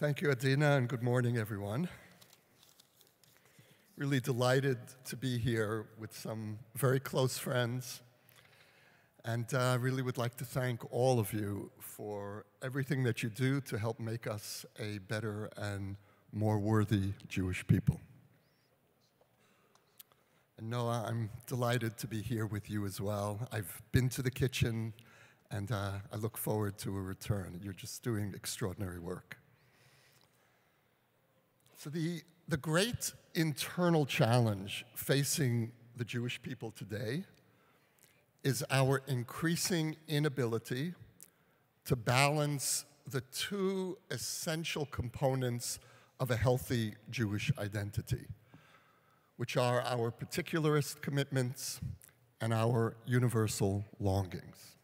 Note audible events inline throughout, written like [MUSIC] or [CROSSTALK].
Thank you, Adina, and good morning, everyone. Really delighted to be here with some very close friends. And I uh, really would like to thank all of you for everything that you do to help make us a better and more worthy Jewish people. And Noa, I'm delighted to be here with you as well. I've been to the kitchen and uh, I look forward to a return. You're just doing extraordinary work. So, the, the great internal challenge facing the Jewish people today is our increasing inability to balance the two essential components of a healthy Jewish identity, which are our particularist commitments and our universal longings.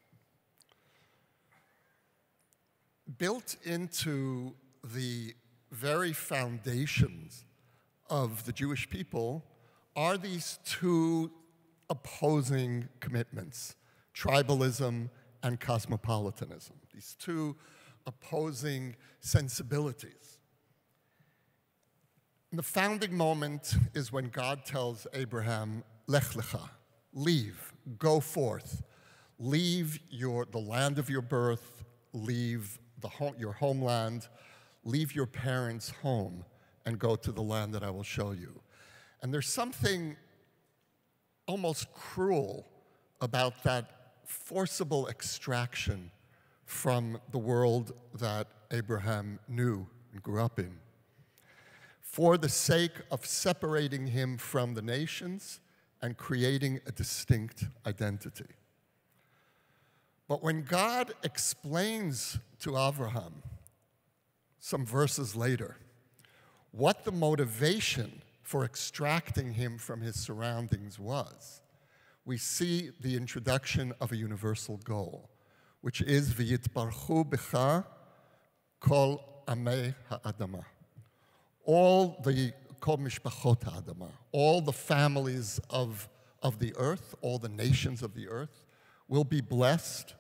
Built into the very foundations of the Jewish people are these two opposing commitments tribalism and cosmopolitanism, these two opposing sensibilities. And the founding moment is when God tells Abraham, Lech lecha, leave, go forth, leave your, the land of your birth, leave the your homeland, leave your parents' home, and go to the land that I will show you. And there's something almost cruel about that forcible extraction from the world that Abraham knew and grew up in. For the sake of separating him from the nations and creating a distinct identity. But when God explains to Abraham, some verses later, what the motivation for extracting him from his surroundings was, we see the introduction of a universal goal, which is V'yitbarchu b'cha kol amei ha'adama. All the kol mishpachot ha'adama, all the families of, of the earth, all the nations of the earth, will be blessed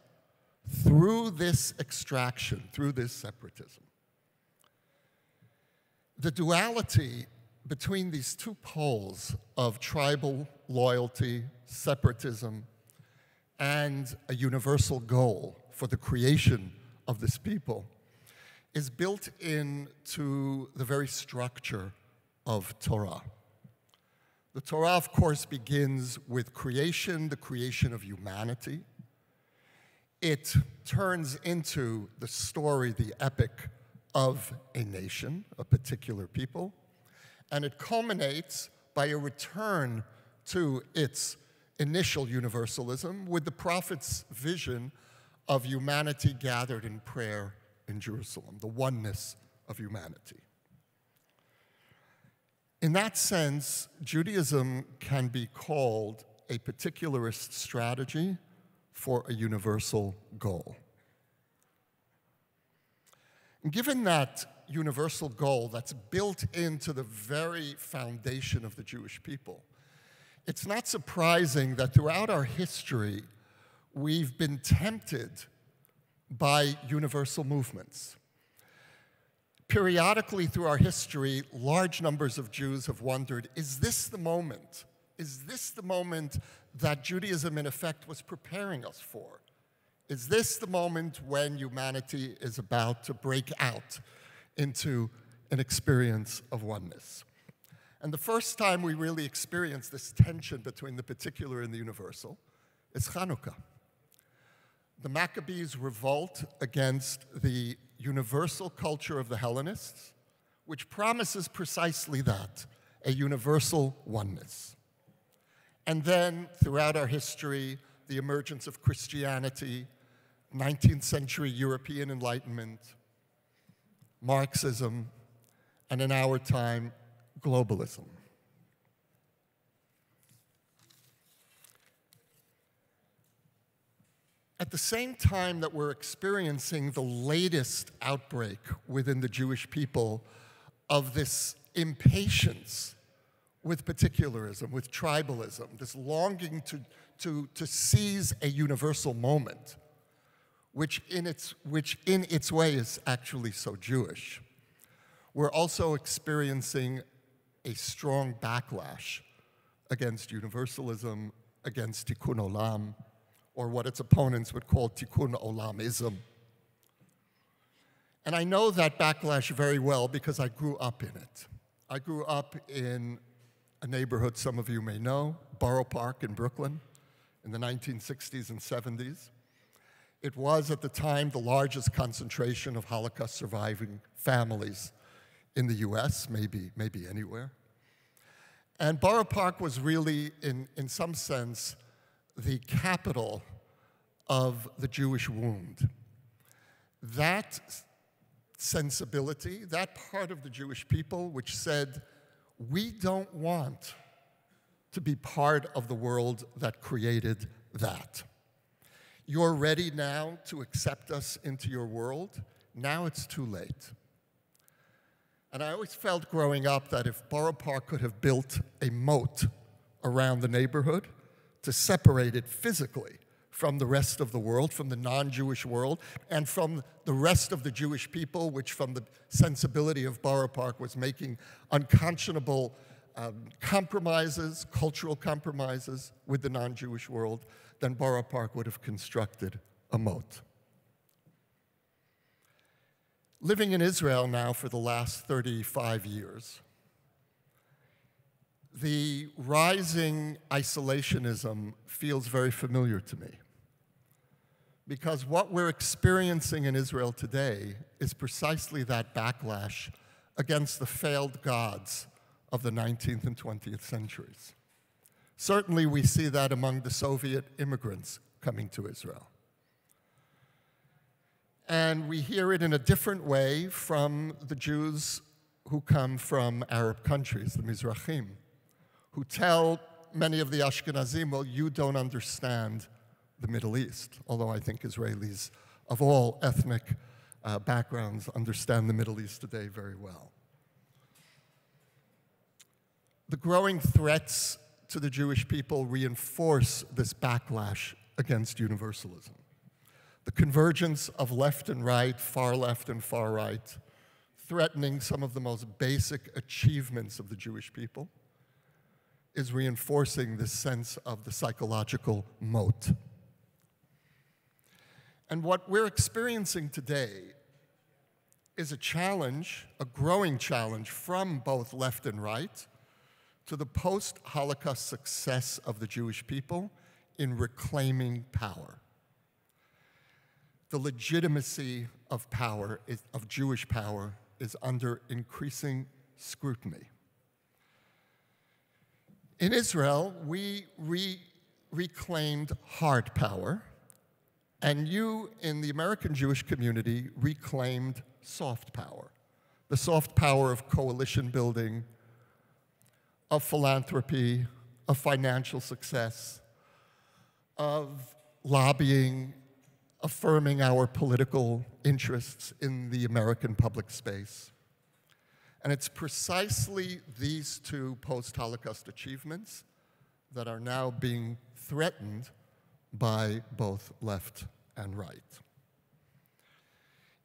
through this extraction, through this separatism. The duality between these two poles of tribal loyalty, separatism, and a universal goal for the creation of this people is built into the very structure of Torah. The Torah, of course, begins with creation, the creation of humanity. It turns into the story, the epic of a nation, a particular people and it culminates by a return to its initial universalism with the prophet's vision of humanity gathered in prayer in Jerusalem, the oneness of humanity. In that sense, Judaism can be called a particularist strategy for a universal goal. Given that universal goal that's built into the very foundation of the Jewish people. It's not surprising that throughout our history, we've been tempted by universal movements. Periodically through our history, large numbers of Jews have wondered is this the moment? Is this the moment that Judaism, in effect, was preparing us for? Is this the moment when humanity is about to break out into an experience of oneness. And the first time we really experience this tension between the particular and the universal is Hanukkah. The Maccabees revolt against the universal culture of the Hellenists, which promises precisely that a universal oneness. And then, throughout our history, the emergence of Christianity, 19th century European Enlightenment, Marxism, and in our time, globalism. At the same time that we're experiencing the latest outbreak within the Jewish people of this impatience with particularism, with tribalism, this longing to, to, to seize a universal moment, which in, its, which in its way is actually so Jewish. we're also experiencing a strong backlash against universalism, against tikkun olam, or what its opponents would call tikkun olamism. And I know that backlash very well because I grew up in it. I grew up in a neighborhood some of you may know, Borough Park in Brooklyn, in the 1960s and 70s. It was at the time the largest concentration of Holocaust surviving families in the US, maybe, maybe anywhere. And Borough Park was really, in, in some sense, the capital of the Jewish wound. That sensibility, that part of the Jewish people which said, we don't want to be part of the world that created that. You're ready now to accept us into your world. Now it's too late. And I always felt growing up that if Borough Park could have built a moat around the neighborhood to separate it physically from the rest of the world, from the non Jewish world, and from the rest of the Jewish people, which, from the sensibility of Borough Park, was making unconscionable um, compromises, cultural compromises with the non Jewish world, then Borough Park would have constructed a moat. Living in Israel now for the last 35 years, the rising isolationism feels very familiar to me. Because what we're experiencing in Israel today is precisely that backlash against the failed gods of the 19th and 20th centuries. Certainly, we see that among the Soviet immigrants coming to Israel. And we hear it in a different way from the Jews who come from Arab countries, the Mizrahim, who tell many of the Ashkenazim, well, you don't understand the Middle East, although I think Israelis of all ethnic uh, backgrounds understand the Middle East today very well. The growing threats to the Jewish people reinforce this backlash against universalism. The convergence of left and right, far left and far right, threatening some of the most basic achievements of the Jewish people, is reinforcing this sense of the psychological moat. And what we're experiencing today is a challenge, a growing challenge from both left and right to the post Holocaust success of the Jewish people in reclaiming power. The legitimacy of power, is, of Jewish power, is under increasing scrutiny. In Israel, we re reclaimed hard power and you, in the American Jewish community, reclaimed soft power the soft power of coalition building, of philanthropy, of financial success, of lobbying, affirming our political interests in the American public space. And it's precisely these two post Holocaust achievements that are now being threatened by both left and right.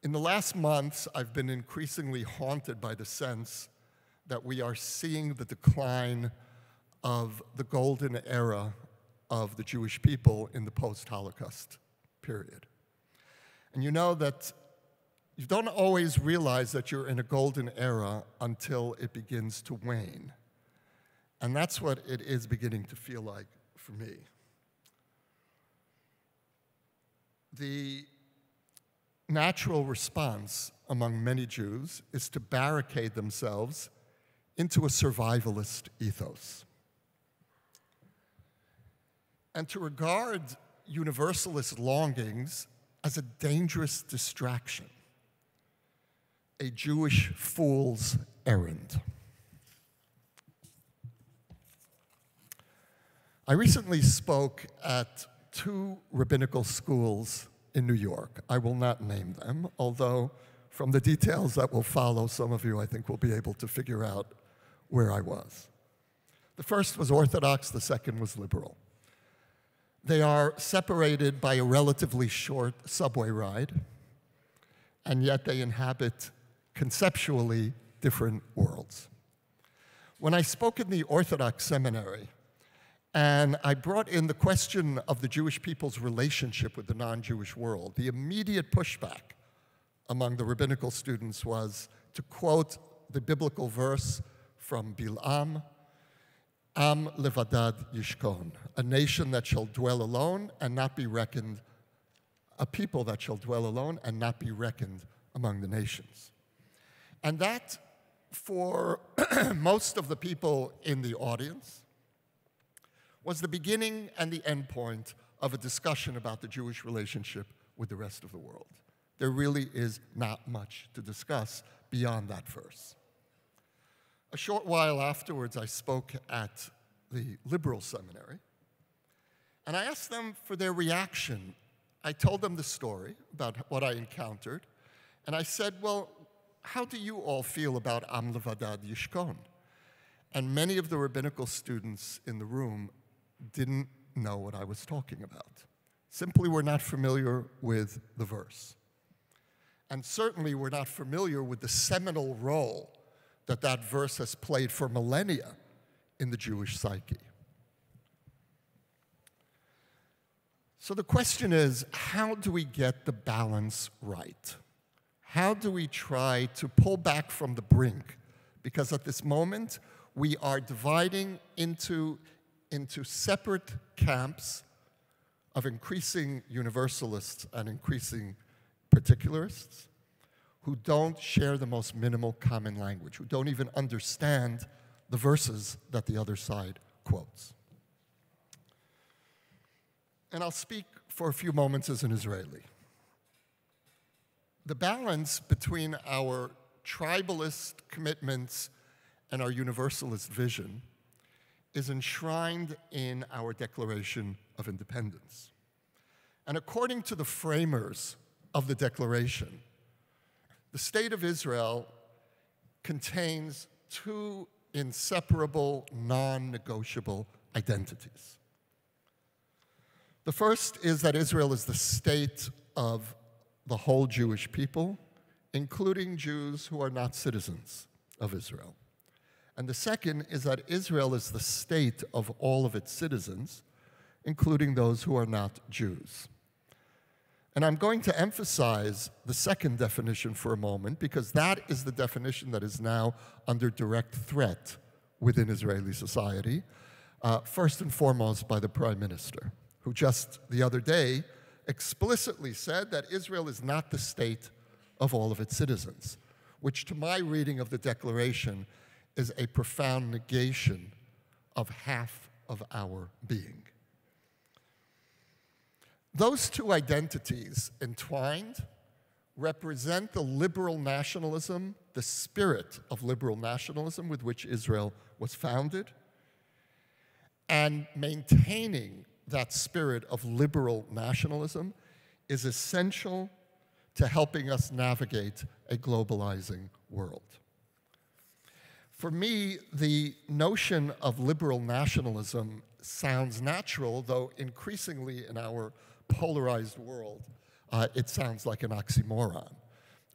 In the last months, I've been increasingly haunted by the sense that we are seeing the decline of the golden era of the Jewish people in the post Holocaust period. And you know that you don't always realize that you're in a golden era until it begins to wane. And that's what it is beginning to feel like for me. The natural response among many Jews is to barricade themselves into a survivalist ethos and to regard universalist longings as a dangerous distraction, a Jewish fool's errand. I recently spoke at two rabbinical schools in New York. I will not name them, although from the details that will follow, some of you I think will be able to figure out where I was. The first was Orthodox, the second was liberal. They are separated by a relatively short subway ride, and yet they inhabit conceptually different worlds. When I spoke in the Orthodox seminary, and I brought in the question of the Jewish people's relationship with the non Jewish world, the immediate pushback among the rabbinical students was to quote the biblical verse from Bilam Am levadad yishkon, a nation that shall dwell alone and not be reckoned, a people that shall dwell alone and not be reckoned among the nations. And that, for [CLEARS THROAT] most of the people in the audience, was the beginning and the end point of a discussion about the Jewish relationship with the rest of the world. There really is not much to discuss beyond that verse. A short while afterwards, I spoke at the liberal seminary, and I asked them for their reaction. I told them the story about what I encountered, and I said, Well, how do you all feel about Am Levadad Yishkon? And many of the rabbinical students in the room didn't know what I was talking about. Simply were not familiar with the verse. And certainly were not familiar with the seminal role that that verse has played for millennia in the Jewish psyche. So the question is how do we get the balance right? How do we try to pull back from the brink? Because at this moment, we are dividing into, into separate camps of increasing universalists and increasing particularists who don't share the most minimal common language, who don't even understand the verses that the other side quotes. And I'll speak for a few moments as an Israeli. The balance between our tribalist commitments and our universalist vision is enshrined in our Declaration of Independence. And according to the framers of the Declaration, the state of Israel contains two inseparable, non negotiable identities. The first is that Israel is the state of the whole Jewish people, including Jews who are not citizens of Israel. And the second is that Israel is the state of all of its citizens, including those who are not Jews. And I'm going to emphasize the second definition for a moment because that is the definition that is now under direct threat within Israeli society, uh, first and foremost by the prime minister, who just the other day explicitly said that Israel is not the state of all of its citizens, which to my reading of the declaration is a profound negation of half of our being. Those two identities entwined represent the liberal nationalism, the spirit of liberal nationalism with which Israel was founded, and maintaining that spirit of liberal nationalism is essential to helping us navigate a globalizing world. For me, the notion of liberal nationalism sounds natural, though increasingly in our polarized world, uh, it sounds like an oxymoron.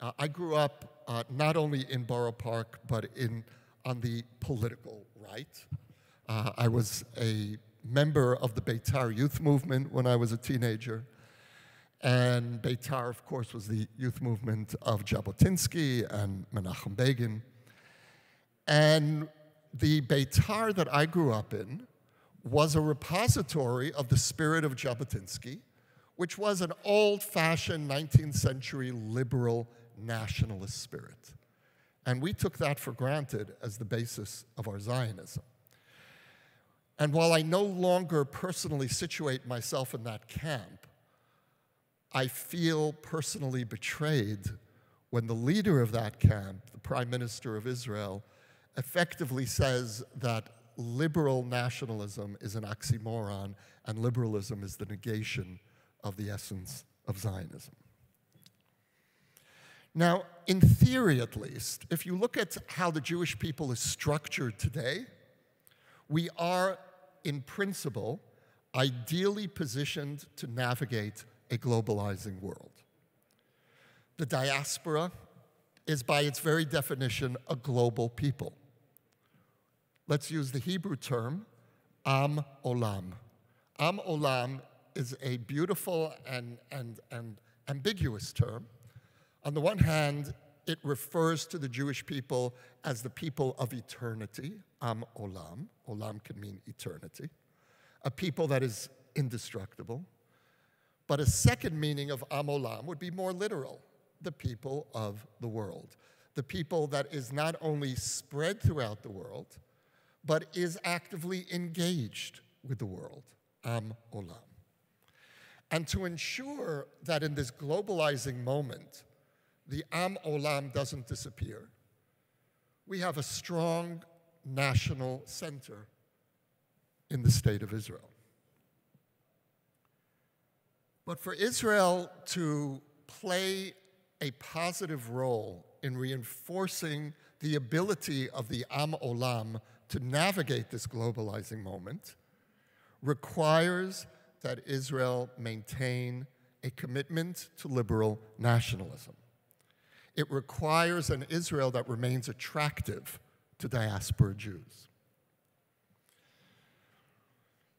Uh, I grew up uh, not only in Borough Park, but in, on the political right. Uh, I was a member of the Beitar youth movement when I was a teenager. And Beitar, of course, was the youth movement of Jabotinsky and Menachem Begin. And the Beitar that I grew up in was a repository of the spirit of Jabotinsky which was an old fashioned 19th century liberal nationalist spirit. And we took that for granted as the basis of our Zionism. And while I no longer personally situate myself in that camp, I feel personally betrayed when the leader of that camp, the Prime Minister of Israel, effectively says that liberal nationalism is an oxymoron and liberalism is the negation of the essence of Zionism. Now, in theory at least, if you look at how the Jewish people is structured today, we are, in principle, ideally positioned to navigate a globalizing world. The diaspora is by its very definition a global people. Let's use the Hebrew term, Am Olam. Am Olam is a beautiful and, and, and ambiguous term. On the one hand, it refers to the Jewish people as the people of eternity, Am Olam. Olam can mean eternity. A people that is indestructible. But a second meaning of Am Olam would be more literal the people of the world. The people that is not only spread throughout the world, but is actively engaged with the world. Am Olam. And to ensure that in this globalizing moment, the Am Olam doesn't disappear, we have a strong national center in the state of Israel. But for Israel to play a positive role in reinforcing the ability of the Am Olam to navigate this globalizing moment requires that Israel maintain a commitment to liberal nationalism. It requires an Israel that remains attractive to diaspora Jews.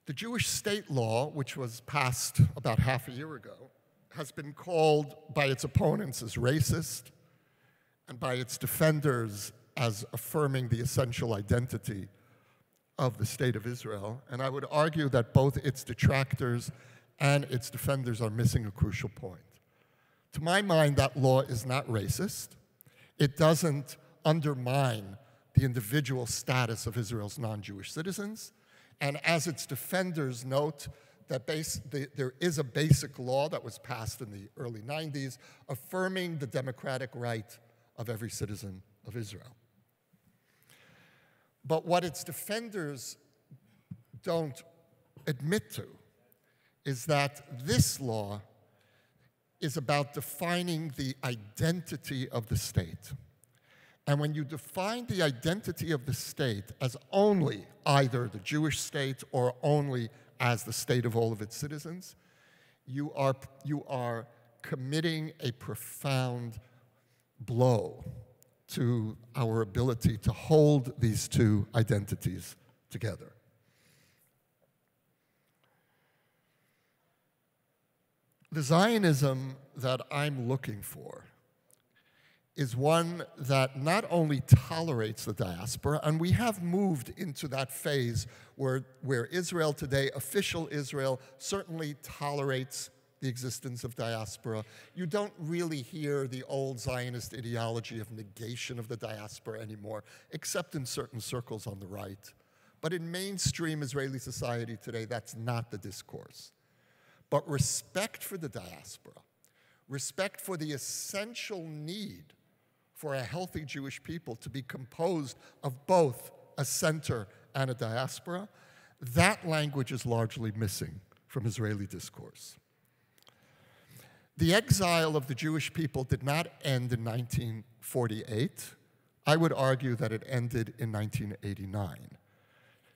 The Jewish state law, which was passed about half a year ago, has been called by its opponents as racist and by its defenders as affirming the essential identity of the state of Israel. And I would argue that both its detractors and its defenders are missing a crucial point. To my mind, that law is not racist. It doesn't undermine the individual status of Israel's non Jewish citizens. And as its defenders note, that base, the, there is a basic law that was passed in the early 90s affirming the democratic right of every citizen of Israel. But what its defenders don't admit to is that this law is about defining the identity of the state. And when you define the identity of the state as only either the Jewish state or only as the state of all of its citizens, you are, you are committing a profound blow to our ability to hold these two identities together. The Zionism that I'm looking for is one that not only tolerates the diaspora, and we have moved into that phase where, where Israel today, official Israel, certainly tolerates the existence of diaspora. You don't really hear the old Zionist ideology of negation of the diaspora anymore, except in certain circles on the right. But in mainstream Israeli society today, that's not the discourse. But respect for the diaspora, respect for the essential need for a healthy Jewish people to be composed of both a center and a diaspora, that language is largely missing from Israeli discourse. The exile of the Jewish people did not end in 1948. I would argue that it ended in 1989.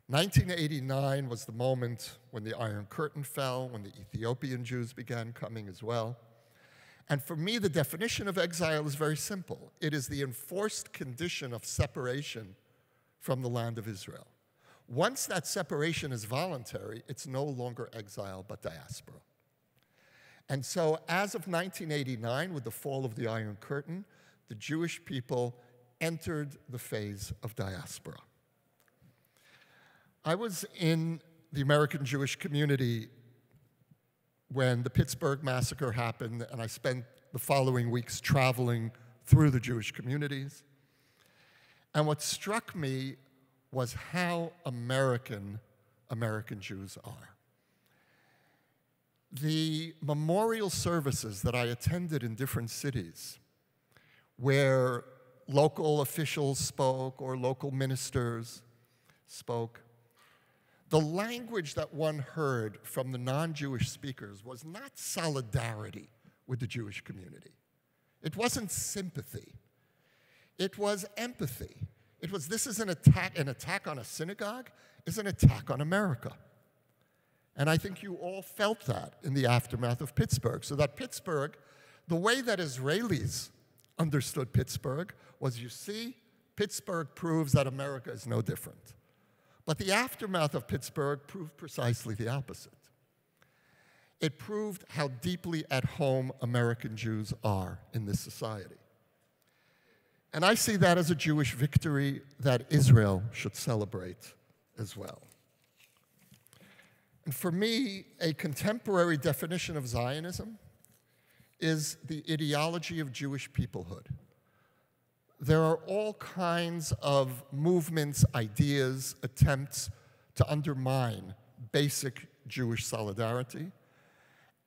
1989 was the moment when the Iron Curtain fell, when the Ethiopian Jews began coming as well. And for me, the definition of exile is very simple it is the enforced condition of separation from the land of Israel. Once that separation is voluntary, it's no longer exile but diaspora. And so, as of 1989, with the fall of the Iron Curtain, the Jewish people entered the phase of diaspora. I was in the American Jewish community when the Pittsburgh massacre happened, and I spent the following weeks traveling through the Jewish communities. And what struck me was how American American Jews are. The memorial services that I attended in different cities, where local officials spoke or local ministers spoke, the language that one heard from the non Jewish speakers was not solidarity with the Jewish community, it wasn't sympathy, it was empathy. It was this is an attack, an attack on a synagogue is an attack on America. And I think you all felt that in the aftermath of Pittsburgh. So that Pittsburgh, the way that Israelis understood Pittsburgh was you see, Pittsburgh proves that America is no different. But the aftermath of Pittsburgh proved precisely the opposite. It proved how deeply at home American Jews are in this society. And I see that as a Jewish victory that Israel should celebrate as well. And for me, a contemporary definition of Zionism is the ideology of Jewish peoplehood. There are all kinds of movements, ideas, attempts to undermine basic Jewish solidarity.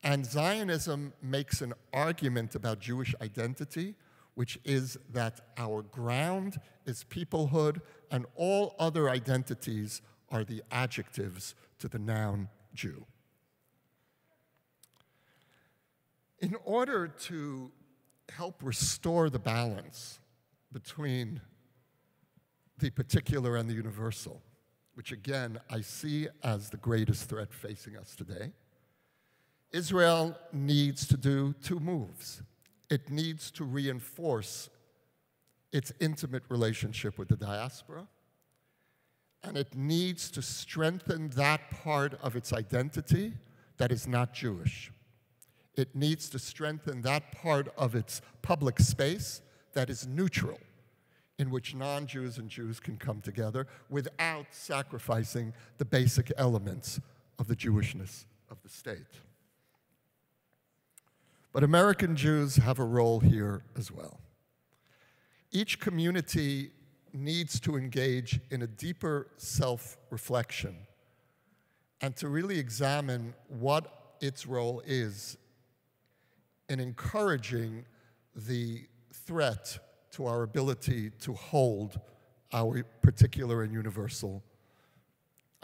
And Zionism makes an argument about Jewish identity, which is that our ground is peoplehood and all other identities are the adjectives to the noun Jew. In order to help restore the balance between the particular and the universal, which again I see as the greatest threat facing us today, Israel needs to do two moves. It needs to reinforce its intimate relationship with the diaspora, and it needs to strengthen that part of its identity that is not Jewish. It needs to strengthen that part of its public space that is neutral, in which non Jews and Jews can come together without sacrificing the basic elements of the Jewishness of the state. But American Jews have a role here as well. Each community needs to engage in a deeper self reflection and to really examine what its role is in encouraging the threat to our ability to hold our particular and universal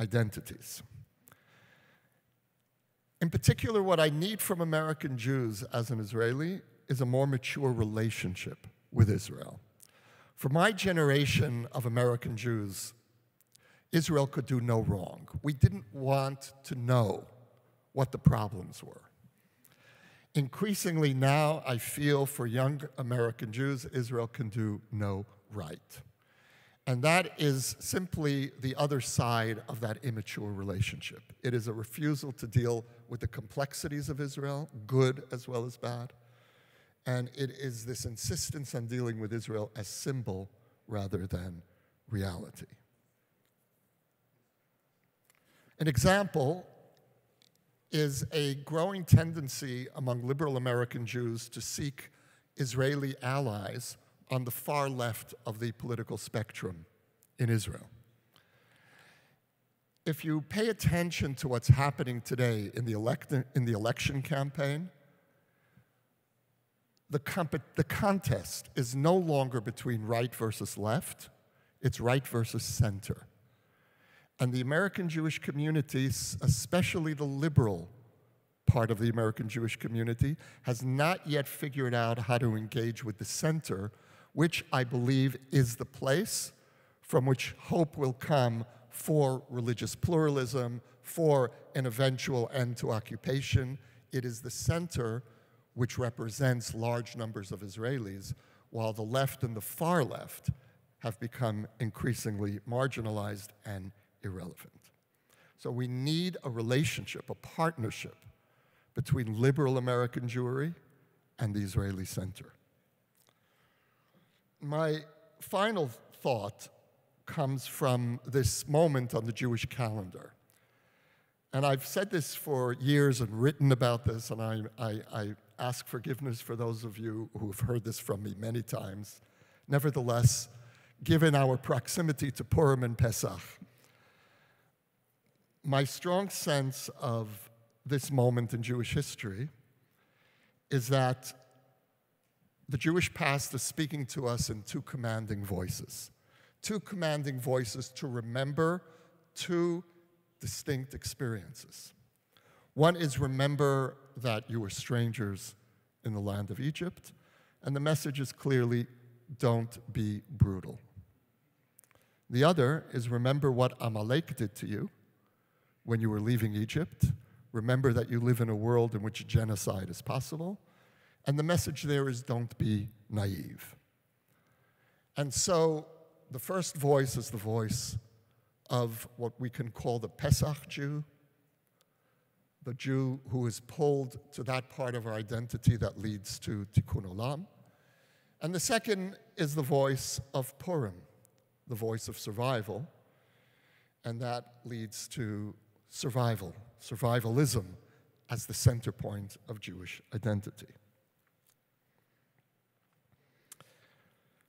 identities. In particular, what I need from American Jews as an Israeli is a more mature relationship with Israel. For my generation of American Jews, Israel could do no wrong. We didn't want to know what the problems were. Increasingly now, I feel for young American Jews, Israel can do no right. And that is simply the other side of that immature relationship. It is a refusal to deal with the complexities of Israel, good as well as bad. And it is this insistence on dealing with Israel as symbol rather than reality. An example is a growing tendency among liberal American Jews to seek Israeli allies on the far left of the political spectrum in Israel. If you pay attention to what's happening today in the, elect- in the election campaign, the, comp- the contest is no longer between right versus left, it's right versus center. And the American Jewish community, especially the liberal part of the American Jewish community, has not yet figured out how to engage with the center which I believe is the place from which hope will come for religious pluralism, for an eventual end to occupation. It is the center which represents large numbers of Israelis, while the left and the far left have become increasingly marginalized and irrelevant. So we need a relationship, a partnership between liberal American Jewry and the Israeli center. My final thought comes from this moment on the Jewish calendar. And I've said this for years and written about this, and I, I, I, ask forgiveness for those of you who have heard this from me many times. Nevertheless, given our proximity to Purim and Pesach, my strong sense of this moment in Jewish history is that the Jewish past is speaking to us in two commanding voices. Two commanding voices to remember two distinct experiences. One is remember that you were strangers in the land of Egypt, and the message is clearly don't be brutal. The other is remember what Amalek did to you when you were leaving Egypt. Remember that you live in a world in which genocide is possible And the message there is don't be naive. And so the first voice is the voice of what we can call the Pesach Jew, the Jew who is pulled to that part of our identity that leads to Tikkun Olam. And the second is the voice of Purim, the voice of survival, and that leads to survival, survivalism as the center point of Jewish identity.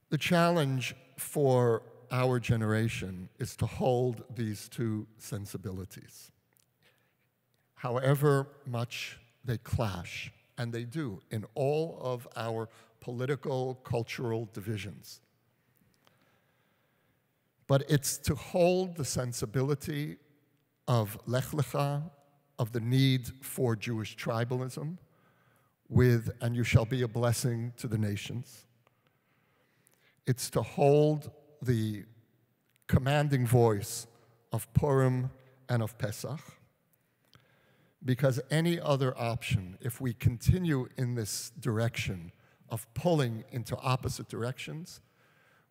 The challenge for our generation is to hold these two sensibilities. However much they clash, and they do in all of our political, cultural divisions. But it's to hold the sensibility of Lech Lecha, of the need for Jewish tribalism, with, and you shall be a blessing to the nations. It's to hold the commanding voice of Purim and of Pesach, because any other option, if we continue in this direction of pulling into opposite directions,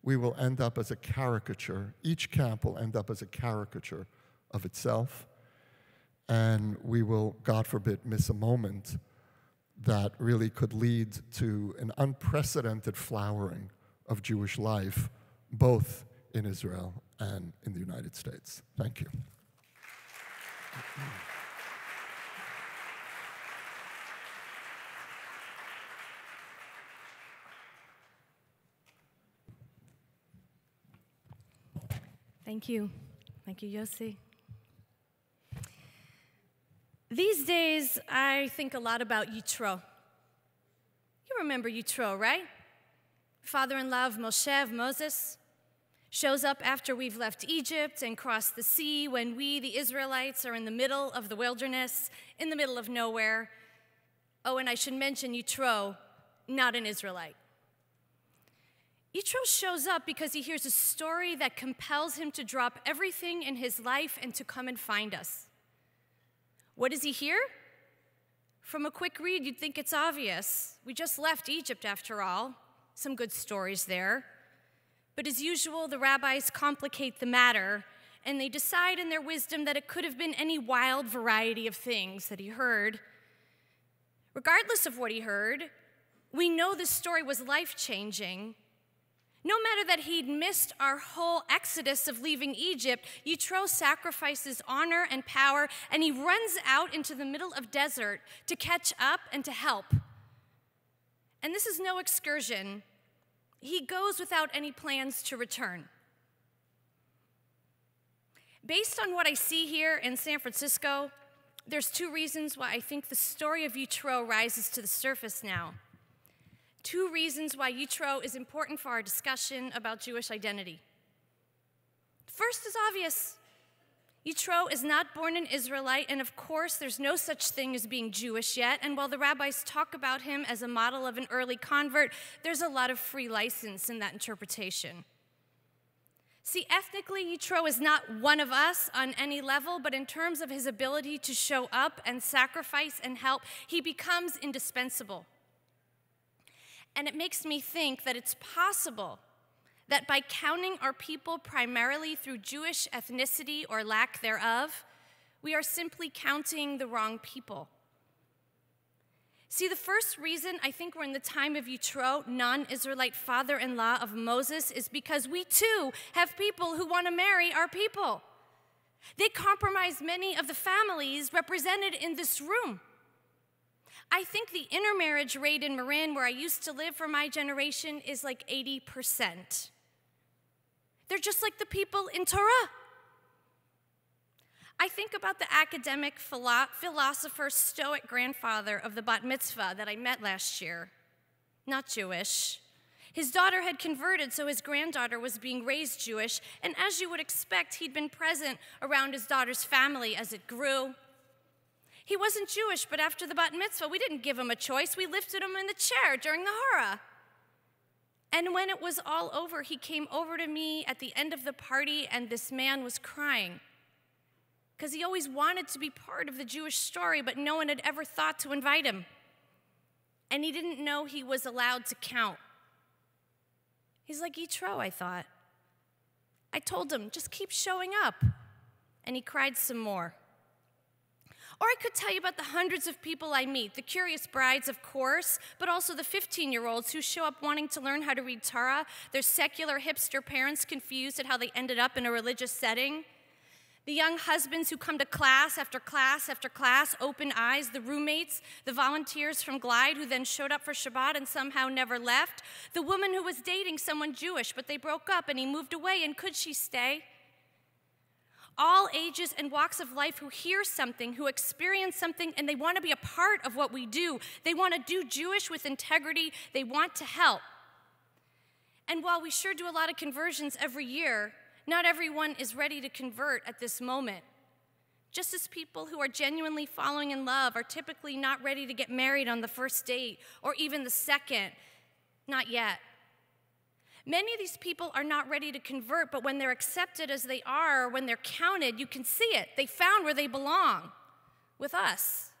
we will end up as a caricature. Each camp will end up as a caricature of itself, and we will, God forbid, miss a moment that really could lead to an unprecedented flowering of Jewish life, both in Israel and in the United States. Thank you. Thank you. Thank you, Yossi. These days, I think a lot about Yitro. You remember Yitro, right? Father in law of Moshe, of Moses, shows up after we've left Egypt and crossed the sea when we, the Israelites, are in the middle of the wilderness, in the middle of nowhere. Oh, and I should mention Yitro, not an Israelite. Yitro shows up because he hears a story that compels him to drop everything in his life and to come and find us. What does he hear? From a quick read, you'd think it's obvious. We just left Egypt after all. Some good stories there. But as usual, the rabbis complicate the matter, and they decide in their wisdom that it could have been any wild variety of things that he heard. Regardless of what he heard, we know this story was life changing no matter that he'd missed our whole exodus of leaving Egypt, Yitro sacrifices honor and power, and he runs out into the middle of desert to catch up and to help. And this is no excursion. He goes without any plans to return. Based on what I see here in San Francisco, there's two reasons why I think the story of Yitro rises to the surface now two reasons why Yitro is important for our discussion about Jewish identity. First is obvious. Yitro is not born an Israelite, and of course, there's no such thing as being Jewish yet. And while the rabbis talk about him as a model of an early convert, there's a lot of free license in that interpretation. See, ethnically, Yitro is not one of us on any level, but in terms of his ability to show up and sacrifice and help, he becomes indispensable. And it makes me think that it's possible that by counting our people primarily through Jewish ethnicity or lack thereof, we are simply counting the wrong people. See, the first reason I think we're in the time of Yitro, non Israelite father in law of Moses, is because we too have people who want to marry our people. They compromise many of the families represented in this room. I think the intermarriage rate in Marin, where I used to live for my generation, is like 80%. They're just like the people in Torah. I think about the academic philosopher, stoic grandfather of the bat mitzvah that I met last year, not Jewish. His daughter had converted, so his granddaughter was being raised Jewish, and as you would expect, he'd been present around his daughter's family as it grew he wasn't Jewish, but after the bat mitzvah, we didn't give him a choice. We lifted him in the chair during the hora. And when it was all over, he came over to me at the end of the party, and this man was crying because he always wanted to be part of the Jewish story, but no one had ever thought to invite him. and he didn't know he was allowed to count. He's like, Yitro, I thought. I told him, just keep showing up. And he cried some more. Or I could tell you about the hundreds of people I meet, the curious brides, of course, but also the 15 year olds who show up wanting to learn how to read Torah, their secular hipster parents confused at how they ended up in a religious setting. The young husbands who come to class after class after class, open eyes, the roommates, the volunteers from Glide who then showed up for Shabbat and somehow never left, the woman who was dating someone Jewish but they broke up and he moved away and could she stay? All ages and walks of life who hear something, who experience something, and they want to be a part of what we do. They want to do Jewish with integrity, they want to help. And while we sure do a lot of conversions every year, not everyone is ready to convert at this moment. Just as people who are genuinely following in love are typically not ready to get married on the first date or even the second, not yet. Many of these people are not ready to convert, but when they're accepted as they are, when they're counted, you can see it. They found where they belong with us.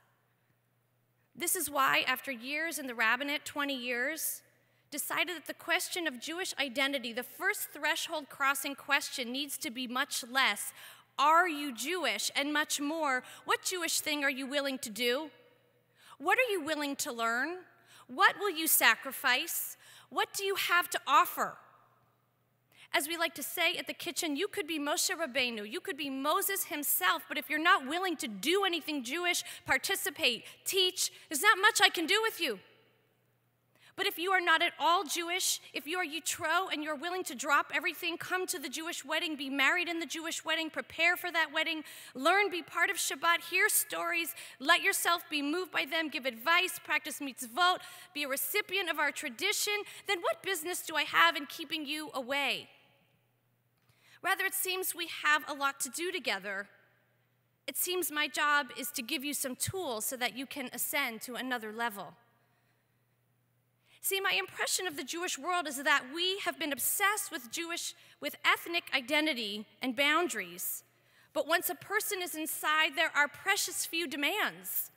This is why, after years in the rabbinate, 20 years, decided that the question of Jewish identity, the first threshold crossing question, needs to be much less Are you Jewish? and much more What Jewish thing are you willing to do? What are you willing to learn? What will you sacrifice? What do you have to offer? As we like to say at the kitchen, you could be Moshe Rabbeinu, you could be Moses himself, but if you're not willing to do anything Jewish, participate, teach, there's not much I can do with you. But if you are not at all Jewish, if you are Yitro and you're willing to drop everything, come to the Jewish wedding, be married in the Jewish wedding, prepare for that wedding, learn, be part of Shabbat, hear stories, let yourself be moved by them, give advice, practice mitzvot, be a recipient of our tradition, then what business do I have in keeping you away? Rather, it seems we have a lot to do together. It seems my job is to give you some tools so that you can ascend to another level. See, my impression of the Jewish world is that we have been obsessed with Jewish, with ethnic identity and boundaries. But once a person is inside, there are precious few demands.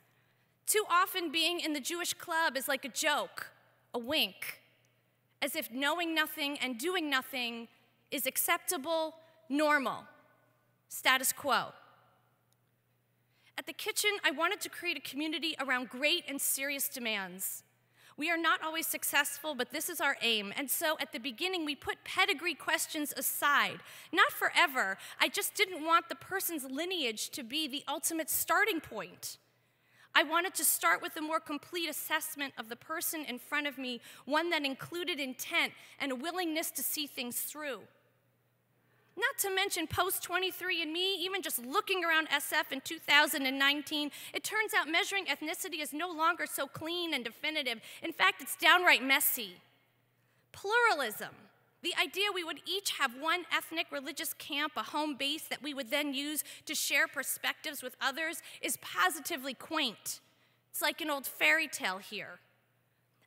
Too often, being in the Jewish club is like a joke, a wink, as if knowing nothing and doing nothing is acceptable, normal, status quo. At the kitchen, I wanted to create a community around great and serious demands. We are not always successful, but this is our aim. And so at the beginning, we put pedigree questions aside. Not forever. I just didn't want the person's lineage to be the ultimate starting point. I wanted to start with a more complete assessment of the person in front of me, one that included intent and a willingness to see things through. Not to mention post 23andMe, even just looking around SF in 2019, it turns out measuring ethnicity is no longer so clean and definitive. In fact, it's downright messy. Pluralism, the idea we would each have one ethnic religious camp, a home base that we would then use to share perspectives with others, is positively quaint. It's like an old fairy tale here.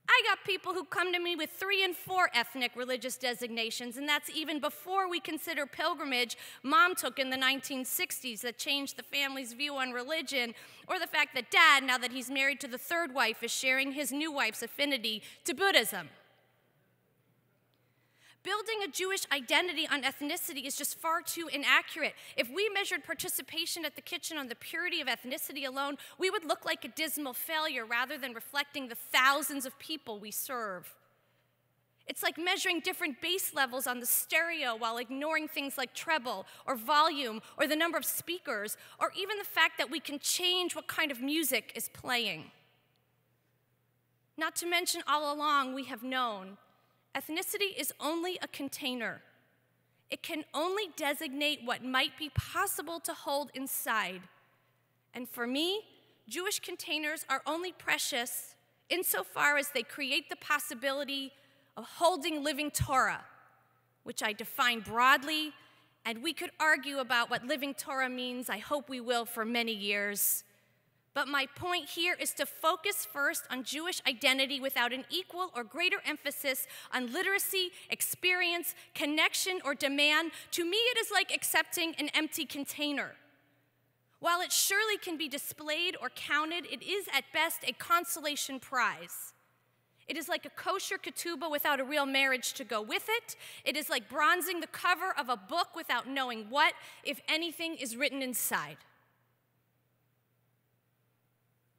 I got people who come to me with three and four ethnic religious designations, and that's even before we consider pilgrimage mom took in the 1960s that changed the family's view on religion, or the fact that dad, now that he's married to the third wife, is sharing his new wife's affinity to Buddhism. Building a Jewish identity on ethnicity is just far too inaccurate. If we measured participation at the kitchen on the purity of ethnicity alone, we would look like a dismal failure rather than reflecting the thousands of people we serve. It's like measuring different bass levels on the stereo while ignoring things like treble or volume or the number of speakers or even the fact that we can change what kind of music is playing. Not to mention, all along, we have known Ethnicity is only a container. It can only designate what might be possible to hold inside. And for me, Jewish containers are only precious insofar as they create the possibility of holding living Torah, which I define broadly, and we could argue about what living Torah means. I hope we will for many years. But my point here is to focus first on Jewish identity without an equal or greater emphasis on literacy, experience, connection, or demand. To me, it is like accepting an empty container. While it surely can be displayed or counted, it is at best a consolation prize. It is like a kosher ketubah without a real marriage to go with it. It is like bronzing the cover of a book without knowing what, if anything, is written inside.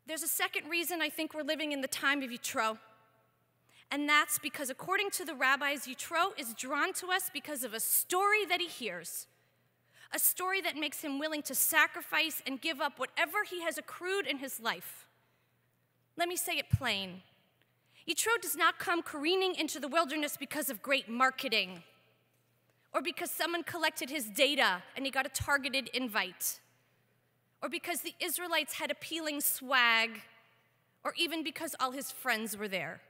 There's a second reason I think we're living in the time of Yitro. And that's because, according to the rabbis, Yitro is drawn to us because of a story that he hears. A story that makes him willing to sacrifice and give up whatever he has accrued in his life. Let me say it plain Yitro does not come careening into the wilderness because of great marketing or because someone collected his data and he got a targeted invite or because the Israelites had appealing swag or even because all his friends were there.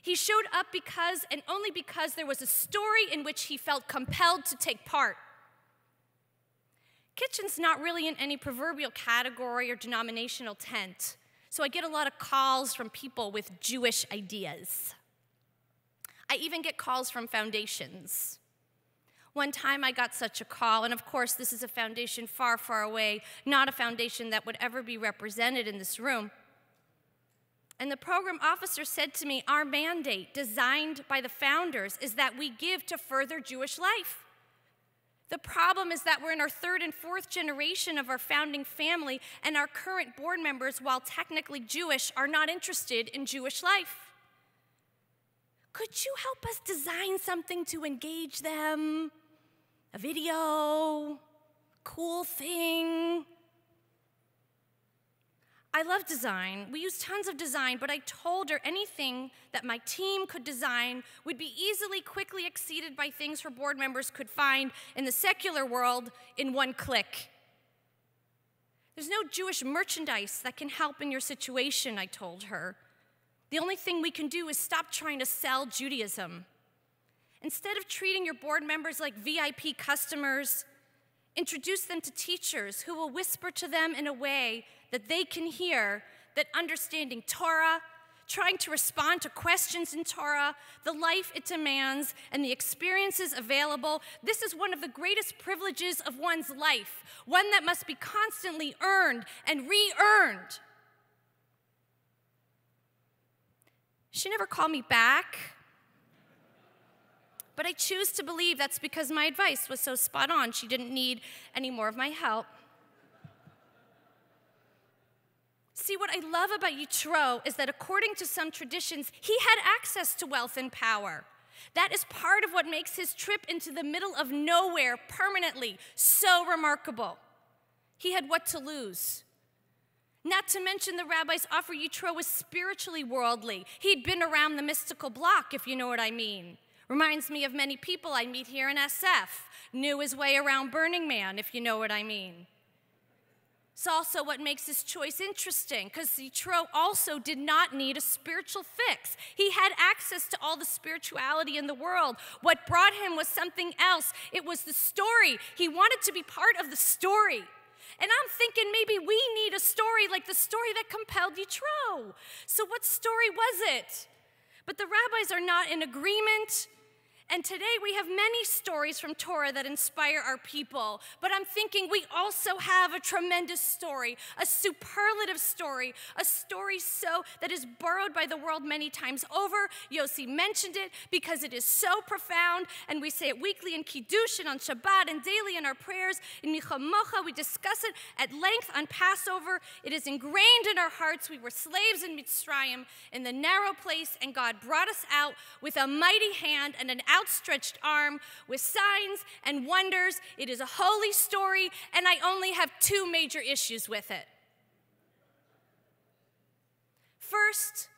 He showed up because and only because there was a story in which he felt compelled to take part. Kitchen's not really in any proverbial category or denominational tent. So I get a lot of calls from people with Jewish ideas. I even get calls from foundations. One time I got such a call, and of course, this is a foundation far, far away, not a foundation that would ever be represented in this room. And the program officer said to me, Our mandate, designed by the founders, is that we give to further Jewish life. The problem is that we're in our third and fourth generation of our founding family, and our current board members, while technically Jewish, are not interested in Jewish life. Could you help us design something to engage them? A video, cool thing, I love design. We use tons of design, but I told her anything that my team could design would be easily, quickly exceeded by things her board members could find in the secular world in one click. There's no Jewish merchandise that can help in your situation, I told her. The only thing we can do is stop trying to sell Judaism. Instead of treating your board members like VIP customers, introduce them to teachers who will whisper to them in a way that they can hear that understanding Torah, trying to respond to questions in Torah, the life it demands, and the experiences available, this is one of the greatest privileges of one's life, one that must be constantly earned and re earned. She never called me back, but I choose to believe that's because my advice was so spot on. She didn't need any more of my help. See, what I love about Yitro is that according to some traditions, he had access to wealth and power. That is part of what makes his trip into the middle of nowhere permanently so remarkable. He had what to lose. Not to mention, the rabbis offer Yitro was spiritually worldly. He'd been around the mystical block, if you know what I mean. Reminds me of many people I meet here in SF. Knew his way around Burning Man, if you know what I mean. It's also what makes this choice interesting because Yitro also did not need a spiritual fix. He had access to all the spirituality in the world. What brought him was something else it was the story. He wanted to be part of the story. And I'm thinking maybe we need a story like the story that compelled Yitro. So, what story was it? But the rabbis are not in agreement. And today we have many stories from Torah that inspire our people. But I'm thinking we also have a tremendous story, a superlative story, a story so that is borrowed by the world many times over. Yossi mentioned it because it is so profound, and we say it weekly in Kiddush and on Shabbat and daily in our prayers. In Mi Chamocha, we discuss it at length on Passover. It is ingrained in our hearts. We were slaves in Mitzrayim in the narrow place, and God brought us out with a mighty hand and an out outstretched arm with signs and wonders. It is a holy story, and I only have two major issues with it. First,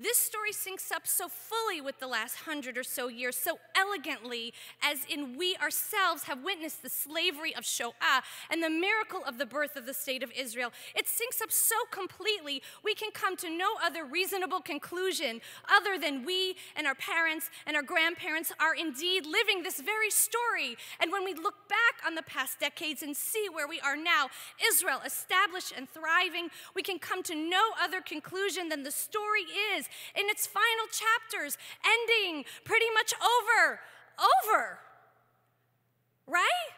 this story syncs up so fully with the last hundred or so years, so elegantly, as in we ourselves have witnessed the slavery of Shoah and the miracle of the birth of the state of Israel. It syncs up so completely, we can come to no other reasonable conclusion other than we and our parents and our grandparents are indeed living this very story. And when we look back on the past decades and see where we are now, Israel established and thriving, we can come to no other conclusion than the story is in its final chapters, ending pretty much over, over. Right?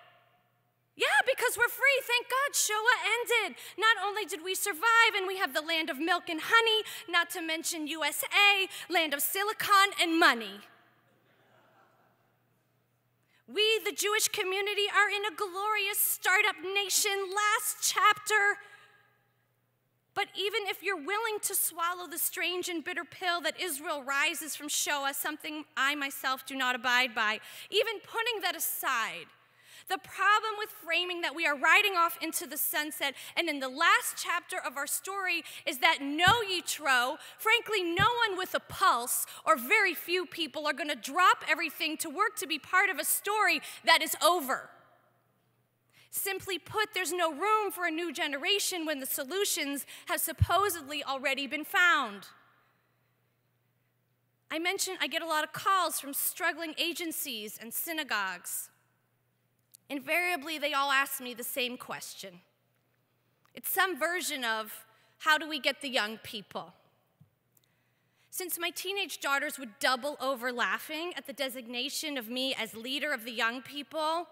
Yeah, because we're free. Thank God Shoah ended. Not only did we survive and we have the land of milk and honey, not to mention USA, land of silicon and money. We, the Jewish community, are in a glorious startup nation. Last chapter. But even if you're willing to swallow the strange and bitter pill that Israel rises from Shoah, something I myself do not abide by, even putting that aside, the problem with framing that we are riding off into the sunset and in the last chapter of our story is that no Yitro, frankly, no one with a pulse or very few people are going to drop everything to work to be part of a story that is over. Simply put, there's no room for a new generation when the solutions have supposedly already been found. I mentioned I get a lot of calls from struggling agencies and synagogues. Invariably, they all ask me the same question. It's some version of how do we get the young people? Since my teenage daughters would double over laughing at the designation of me as leader of the young people,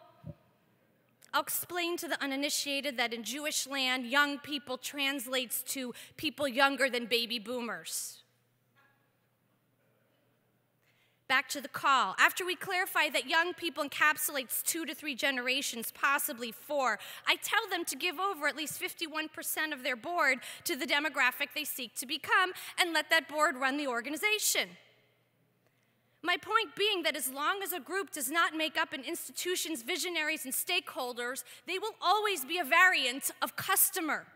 I'll explain to the uninitiated that in Jewish land, young people translates to people younger than baby boomers. Back to the call. After we clarify that young people encapsulates two to three generations, possibly four, I tell them to give over at least 51% of their board to the demographic they seek to become and let that board run the organization. My point being that as long as a group does not make up an institution's visionaries and stakeholders, they will always be a variant of customer.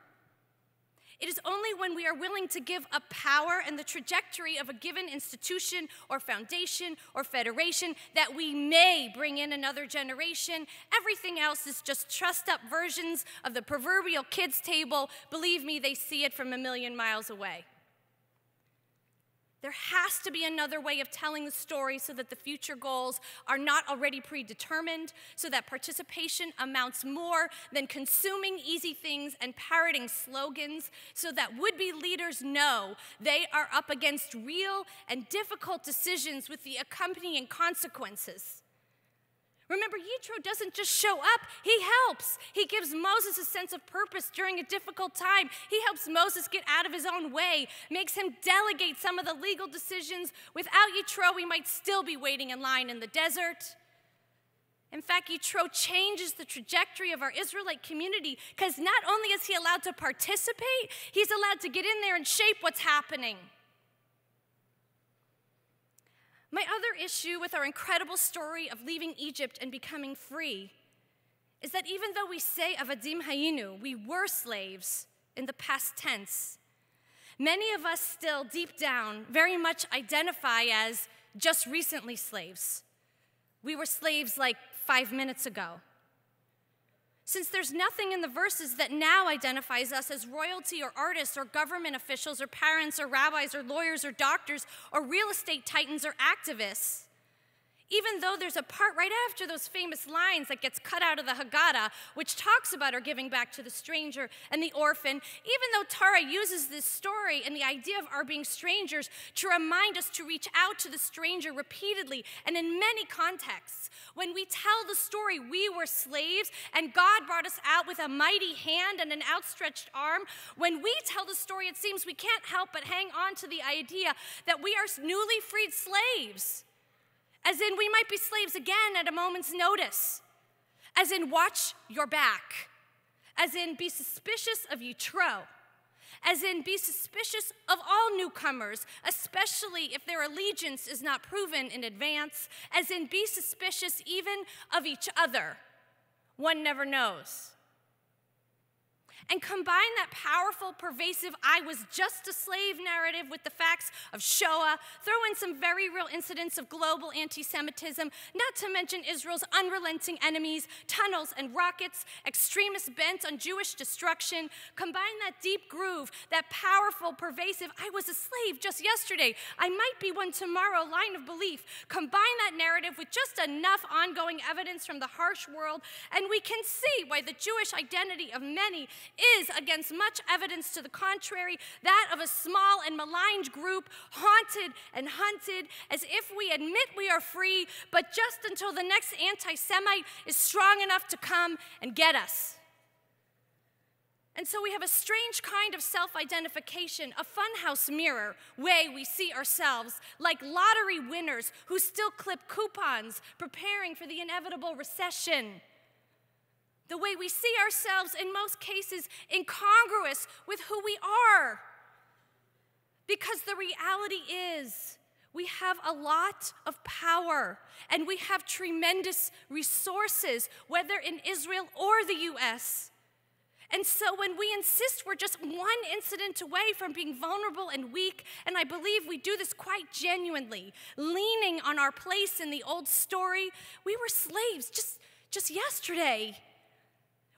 It is only when we are willing to give up power and the trajectory of a given institution or foundation or federation that we may bring in another generation. Everything else is just trussed up versions of the proverbial kids' table. Believe me, they see it from a million miles away. There has to be another way of telling the story so that the future goals are not already predetermined, so that participation amounts more than consuming easy things and parroting slogans, so that would be leaders know they are up against real and difficult decisions with the accompanying consequences. Remember, Yitro doesn't just show up, he helps. He gives Moses a sense of purpose during a difficult time. He helps Moses get out of his own way, makes him delegate some of the legal decisions. Without Yitro, we might still be waiting in line in the desert. In fact, Yitro changes the trajectory of our Israelite community because not only is he allowed to participate, he's allowed to get in there and shape what's happening. My other issue with our incredible story of leaving Egypt and becoming free is that even though we say avadim hayinu, we were slaves in the past tense, many of us still deep down very much identify as just recently slaves. We were slaves like five minutes ago. Since there's nothing in the verses that now identifies us as royalty or artists or government officials or parents or rabbis or lawyers or doctors or real estate titans or activists, even though there's a part right after those famous lines that gets cut out of the Haggadah, which talks about our giving back to the stranger and the orphan, even though Torah uses this story and the idea of our being strangers to remind us to reach out to the stranger repeatedly and in many contexts, when we tell the story, we were slaves and God brought us out with a mighty hand and an outstretched arm. When we tell the story, it seems we can't help but hang on to the idea that we are newly freed slaves as in, we might be slaves again at a moment's notice. As in, watch your back. As in, be suspicious of Yitro. As in, be suspicious of all newcomers, especially if their allegiance is not proven in advance. As in, be suspicious even of each other. One never knows and combine that powerful, pervasive, I was just a slave narrative with the facts of Shoah, throw in some very real incidents of global anti Semitism, not to mention Israel's unrelenting enemies, tunnels and rockets, extremist bent on Jewish destruction, combine that deep groove, that powerful, pervasive, I was a slave just yesterday, I might be one tomorrow line of belief, combine that narrative with just enough ongoing evidence from the harsh world, and we can see why the Jewish identity of many is, against much evidence to the contrary, that of a small and maligned group, haunted and hunted, as if we admit we are free, but just until the next anti Semite is strong enough to come and get us. And so we have a strange kind of self identification, a funhouse mirror way we see ourselves, like lottery winners who still clip coupons, preparing for the inevitable recession. The way we see ourselves, in most cases, incongruous with who we are. Because the reality is, we have a lot of power and we have tremendous resources, whether in Israel or the US. And so when we insist we're just one incident away from being vulnerable and weak, and I believe we do this quite genuinely, leaning on our place in the old story, we were slaves just, just yesterday.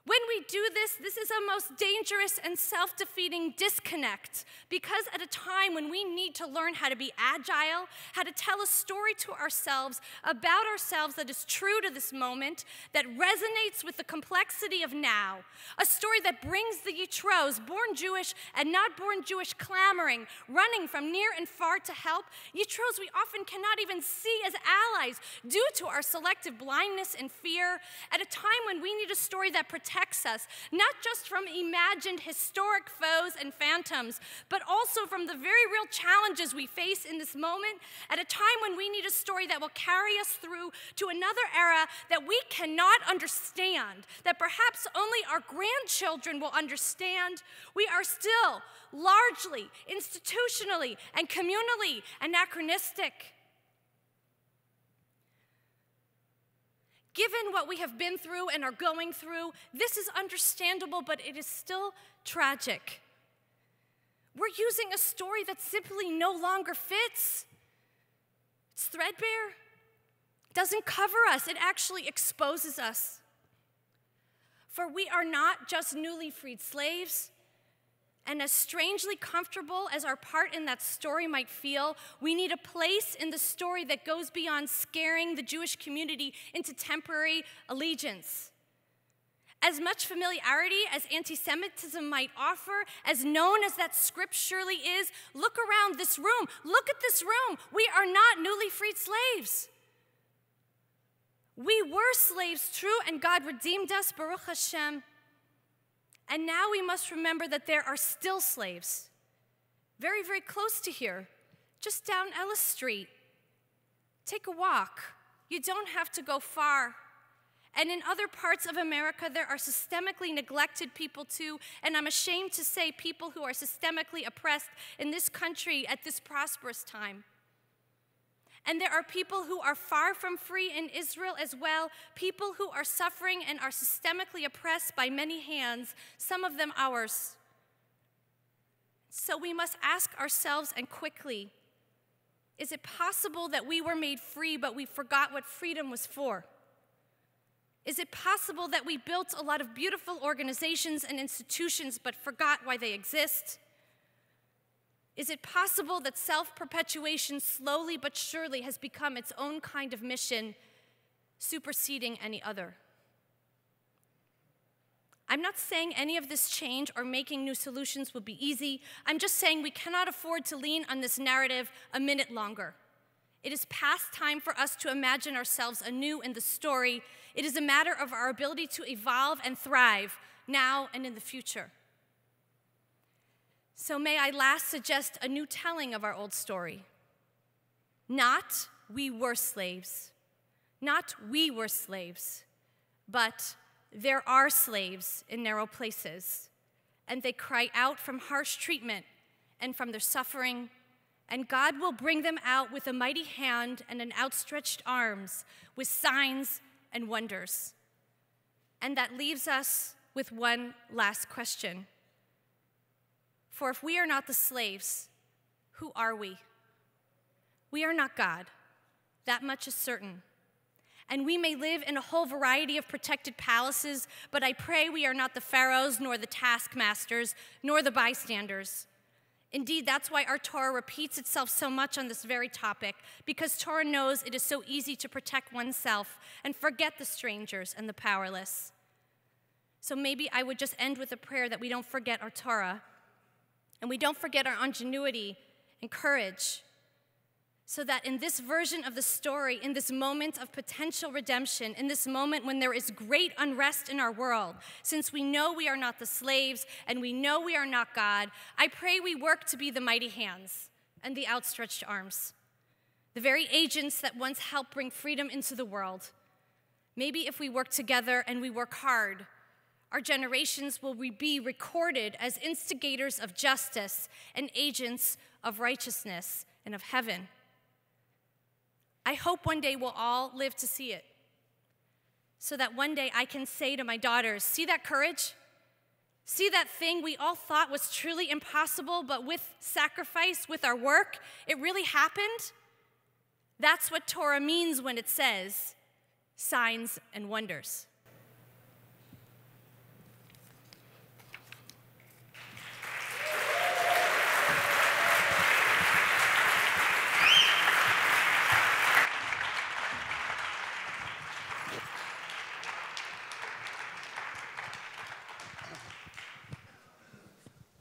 When we do this, this is a most dangerous and self defeating disconnect because at a time when we need to learn how to be agile, how to tell a story to ourselves about ourselves that is true to this moment, that resonates with the complexity of now, a story that brings the Yitros, born Jewish and not born Jewish, clamoring, running from near and far to help, Yitros we often cannot even see as allies due to our selective blindness and fear, at a time when we need a story that protects protects us, not just from imagined historic foes and phantoms, but also from the very real challenges we face in this moment at a time when we need a story that will carry us through to another era that we cannot understand, that perhaps only our grandchildren will understand. We are still largely, institutionally, and communally anachronistic. Given what we have been through and are going through, this is understandable, but it is still tragic. We're using a story that simply no longer fits. It's threadbare, doesn't cover us, it actually exposes us. For we are not just newly freed slaves, and as strangely comfortable as our part in that story might feel, we need a place in the story that goes beyond scaring the Jewish community into temporary allegiance. As much familiarity as anti Semitism might offer, as known as that script surely is, look around this room. Look at this room. We are not newly freed slaves. We were slaves, true, and God redeemed us, Baruch Hashem. And now we must remember that there are still slaves, very, very close to here, just down Ellis Street. Take a walk. You don't have to go far. And in other parts of America, there are systemically neglected people too. And I'm ashamed to say, people who are systemically oppressed in this country at this prosperous time. And there are people who are far from free in Israel as well, people who are suffering and are systemically oppressed by many hands, some of them ours. So we must ask ourselves and quickly is it possible that we were made free, but we forgot what freedom was for? Is it possible that we built a lot of beautiful organizations and institutions, but forgot why they exist? Is it possible that self perpetuation slowly but surely has become its own kind of mission, superseding any other? I'm not saying any of this change or making new solutions will be easy. I'm just saying we cannot afford to lean on this narrative a minute longer. It is past time for us to imagine ourselves anew in the story. It is a matter of our ability to evolve and thrive now and in the future. So, may I last suggest a new telling of our old story? Not we were slaves, not we were slaves, but there are slaves in narrow places, and they cry out from harsh treatment and from their suffering, and God will bring them out with a mighty hand and an outstretched arms, with signs and wonders. And that leaves us with one last question. For if we are not the slaves, who are we? We are not God. That much is certain. And we may live in a whole variety of protected palaces, but I pray we are not the pharaohs, nor the taskmasters, nor the bystanders. Indeed, that's why our Torah repeats itself so much on this very topic, because Torah knows it is so easy to protect oneself and forget the strangers and the powerless. So maybe I would just end with a prayer that we don't forget our Torah and we don't forget our ingenuity and courage. so that in this version of the story, in this moment of potential redemption, in this moment when there is great unrest in our world, since we know we are not the slaves and we know we are not God, I pray we work to be the mighty hands and the outstretched arms, the very agents that once helped bring freedom into the world. Maybe if we work together and we work hard, our generations will be recorded as instigators of justice and agents of righteousness and of heaven. I hope one day we'll all live to see it. So that one day I can say to my daughters, See that courage? See that thing we all thought was truly impossible, but with sacrifice, with our work, it really happened? That's what Torah means when it says signs and wonders.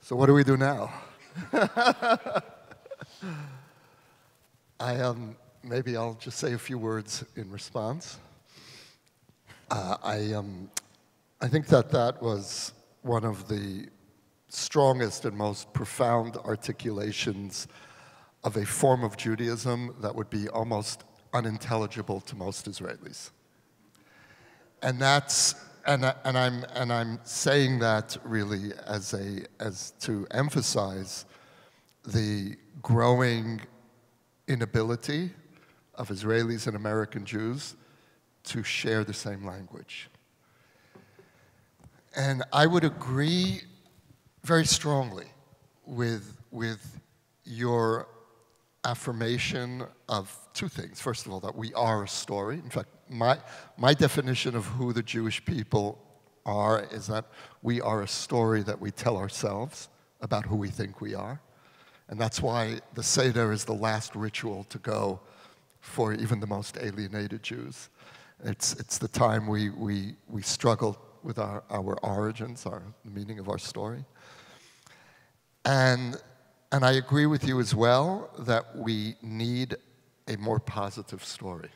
So what do we do now? I um, maybe I'll just say a few words in response. Uh, I um, I think that that was one of the strongest and most profound articulations of a form of Judaism that would be almost unintelligible to most Israelis. And that's and, and, I'm, and I'm saying that really as, a, as to emphasize the growing inability of Israelis and American Jews to share the same language. And I would agree very strongly with, with your affirmation of two things. First of all, that we are a story. In fact, my, my definition of who the Jewish people are is that we are a story that we tell ourselves about who we think we are. And that's why the Seder is the last ritual to go for even the most alienated Jews. It's, it's the time we, we, we struggle with our, our origins, our, the meaning of our story. And, and I agree with you as well that we need a more positive story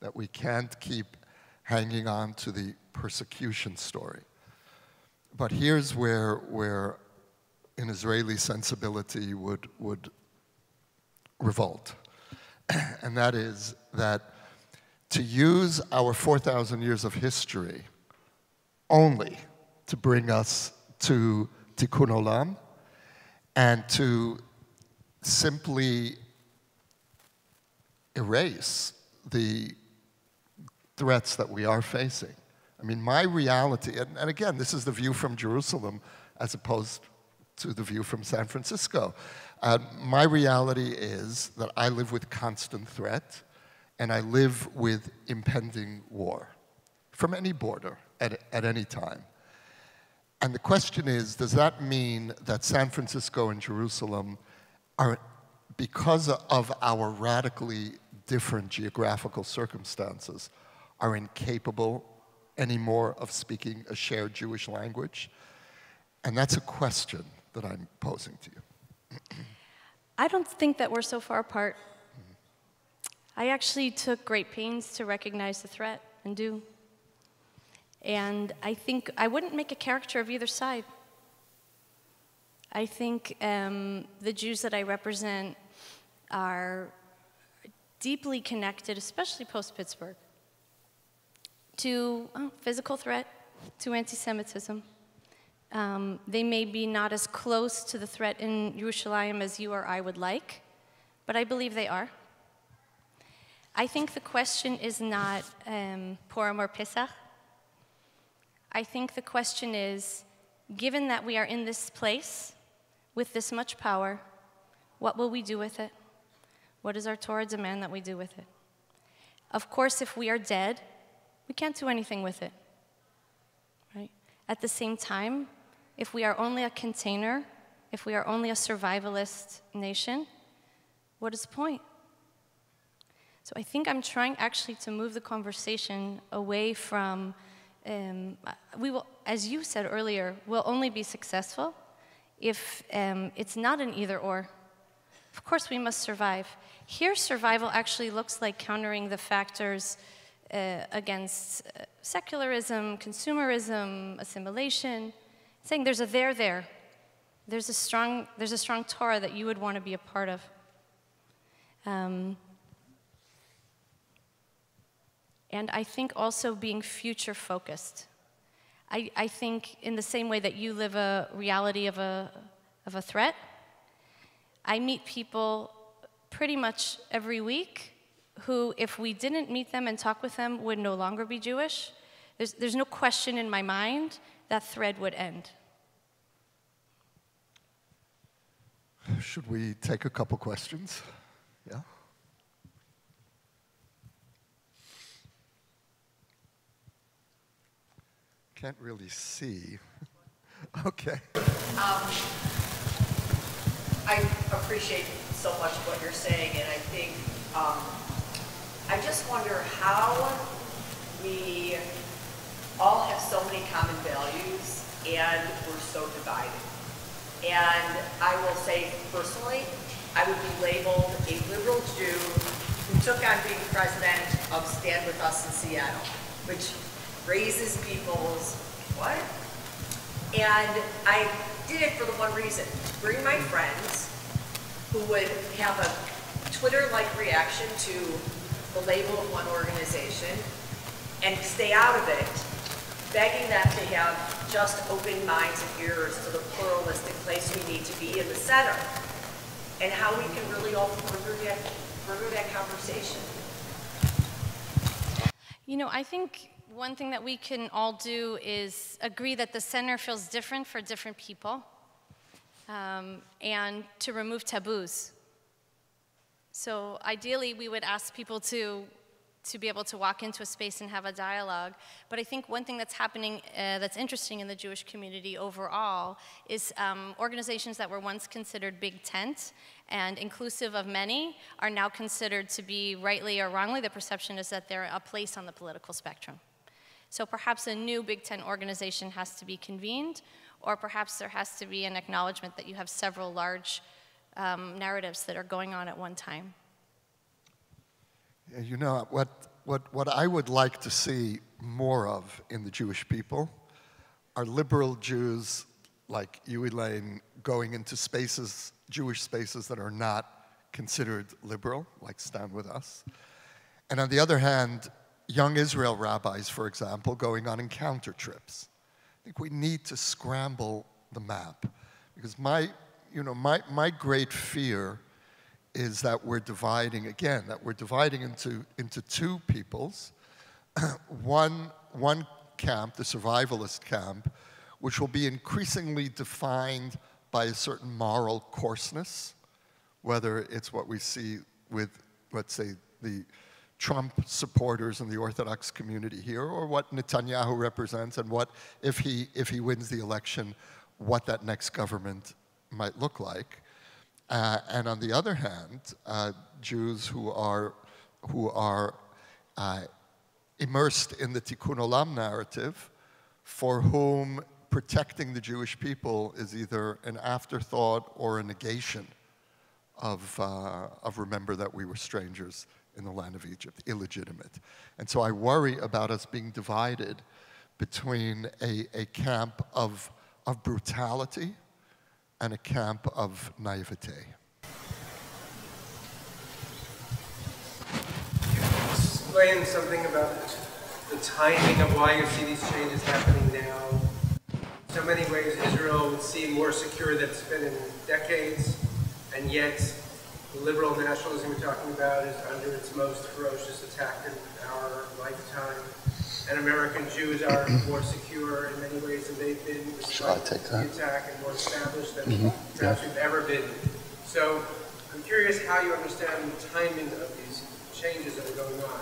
that we can't keep hanging on to the persecution story. But here's where, where an Israeli sensibility would, would revolt. [CLEARS THROAT] and that is that to use our 4,000 years of history only to bring us to Tikkun Olam and to simply erase the threats that we are facing. I mean, my reality, and, and again, this is the view from Jerusalem as opposed to the view from San Francisco. Uh, my reality is that I live with constant threat and I live with impending war from any border at, at any time. And the question is does that mean that San Francisco and Jerusalem are, because of our radically different geographical circumstances, are incapable anymore of speaking a shared Jewish language? And that's a question that I'm posing to you. [CLEARS THROAT] I don't think that we're so far apart. Mm-hmm. I actually took great pains to recognize the threat and do. And I think I wouldn't make a character of either side. I think um, the Jews that I represent are deeply connected, especially post Pittsburgh, to oh, physical threat, to anti Semitism. Um, they may be not as close to the threat in Yerushalayim as you or I would like, but I believe they are. I think the question is not um, Purim or Pesach. I think the question is given that we are in this place with this much power, what will we do with it? What does our Torah demand that we do with it? Of course, if we are dead, we can't do anything with it. Right? At the same time, if we are only a container, if we are only a survivalist nation, what is the point? So I think I'm trying actually to move the conversation away from, um, we will, as you said earlier, we'll only be successful if um, it's not an either or. Of course, we must survive. Here, survival actually looks like countering the factors uh, against uh, secularism, consumerism, assimilation, saying there's a there there. There's a strong, there's a strong Torah that you would want to be a part of. Um, and I think also being future focused. I, I think in the same way that you live a reality of a, of a threat, I meet people pretty much every week who, if we didn't meet them and talk with them, would no longer be Jewish. There's, there's no question in my mind that thread would end. Should we take a couple questions? Yeah? Can't really see. [LAUGHS] okay. Um, I appreciate so much what you're saying, and I think um, I just wonder how we all have so many common values and we're so divided. And I will say personally, I would be labeled a liberal Jew who took on being president of Stand With Us in Seattle, which raises people's, what? And I did it for the one reason, bring my friends who would have a Twitter-like reaction to the label of one organization and stay out of it, begging them to have just open minds and ears to the pluralistic place we need to be in the center, and how we can really all further that, further that conversation. You know, I think one thing that we can all do is agree that the center feels different for different people um, and to remove taboos. So ideally, we would ask people to to be able to walk into a space and have a dialogue. But I think one thing that's happening uh, that's interesting in the Jewish community overall is um, organizations that were once considered big tent and inclusive of many are now considered to be rightly or wrongly, the perception is that they're a place on the political spectrum. So perhaps a new Big Tent organization has to be convened, or perhaps there has to be an acknowledgement that you have several large um, narratives that are going on at one time. You know, what, what, what I would like to see more of in the Jewish people are liberal Jews like you, Elaine, going into spaces, Jewish spaces that are not considered liberal, like Stand With Us. And on the other hand, young Israel rabbis, for example, going on encounter trips. I think we need to scramble the map because my, you know, my, my great fear is that we're dividing, again, that we're dividing into, into two peoples. [CLEARS THROAT] one, one camp, the survivalist camp, which will be increasingly defined by a certain moral coarseness, whether it's what we see with, let's say, the Trump supporters in the Orthodox community here, or what Netanyahu represents, and what, if he, if he wins the election, what that next government might look like. Uh, and on the other hand, uh, Jews who are, who are uh, immersed in the Tikkun Olam narrative, for whom protecting the Jewish people is either an afterthought or a negation of, uh, of remember that we were strangers in the land of Egypt, illegitimate. And so I worry about us being divided between a, a camp of, of brutality and a camp of naivete. explain something about the timing of why you see these changes happening now? So many ways Israel would seem more secure than it's been in decades, and yet the liberal nationalism we're talking about is under its most ferocious attack in our lifetime. And American Jews are [CLEARS THROAT] more secure in many ways than they've been Shall I take that? the attack and more established than mm -hmm. perhaps yeah. we've ever been. So I'm curious how you understand the timing of these changes that are going on.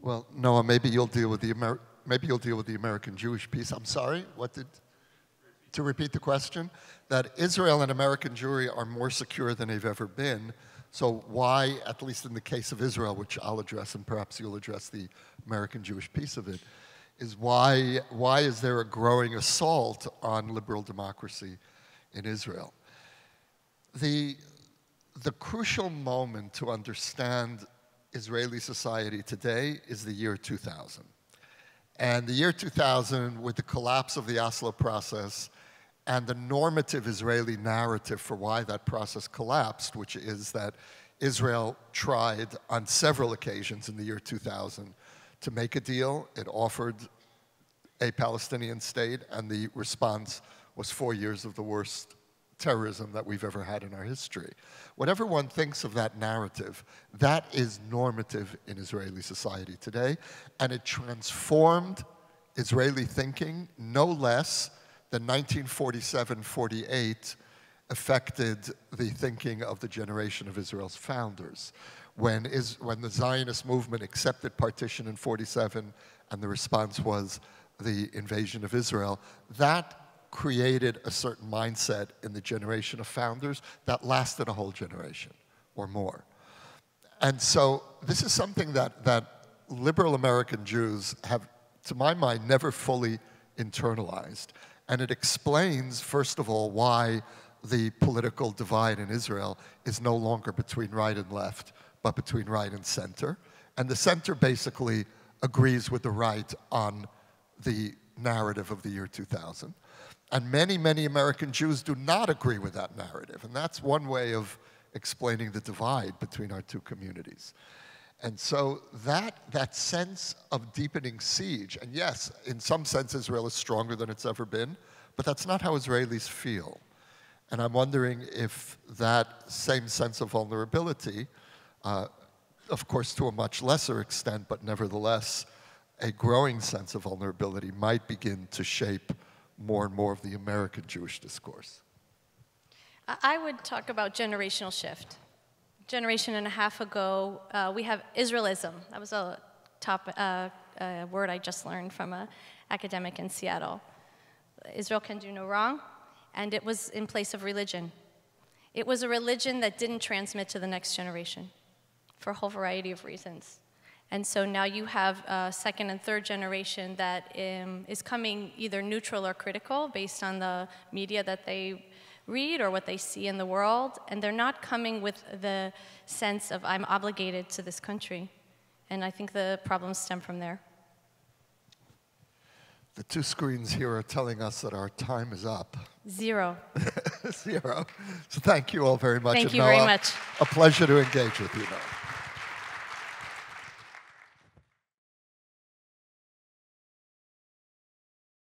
Well, Noa, maybe you'll deal with the Amer maybe you'll deal with the American Jewish piece. I'm sorry, what did to repeat the question? That Israel and American Jewry are more secure than they've ever been, so why, at least in the case of Israel, which I'll address, and perhaps you'll address the American Jewish piece of it, is why, why is there a growing assault on liberal democracy in Israel? The, the crucial moment to understand Israeli society today is the year 2000. And the year 2000, with the collapse of the Oslo process and the normative Israeli narrative for why that process collapsed, which is that Israel tried on several occasions in the year 2000 to make a deal. It offered a Palestinian state, and the response was four years of the worst terrorism that we've ever had in our history. Whatever one thinks of that narrative, that is normative in Israeli society today, and it transformed Israeli thinking no less than 1947 48 affected the thinking of the generation of Israel's founders. When, is, when the Zionist movement accepted partition in 47 and the response was the invasion of Israel, that created a certain mindset in the generation of founders that lasted a whole generation or more. And so this is something that, that liberal American Jews have, to my mind, never fully internalized. And it explains, first of all, why the political divide in Israel is no longer between right and left, but between right and center. And the center basically agrees with the right on the narrative of the year 2000. And many, many American Jews do not agree with that narrative. And that's one way of explaining the divide between our two communities. And so that, that sense of deepening siege, and yes, in some sense, Israel is stronger than it's ever been, but that's not how Israelis feel. And I'm wondering if that same sense of vulnerability, uh, of course to a much lesser extent, but nevertheless a growing sense of vulnerability, might begin to shape more and more of the American Jewish discourse. I would talk about generational shift. Generation and a half ago, uh, we have Israelism. That was a top uh, uh, word I just learned from an academic in Seattle. Israel can do no wrong, and it was in place of religion. It was a religion that didn't transmit to the next generation for a whole variety of reasons. And so now you have a second and third generation that um, is coming either neutral or critical based on the media that they read or what they see in the world. And they're not coming with the sense of, I'm obligated to this country. And I think the problems stem from there. The two screens here are telling us that our time is up. Zero. [LAUGHS] Zero. So thank you all very much. Thank and you very much. A pleasure to engage with you, Noa.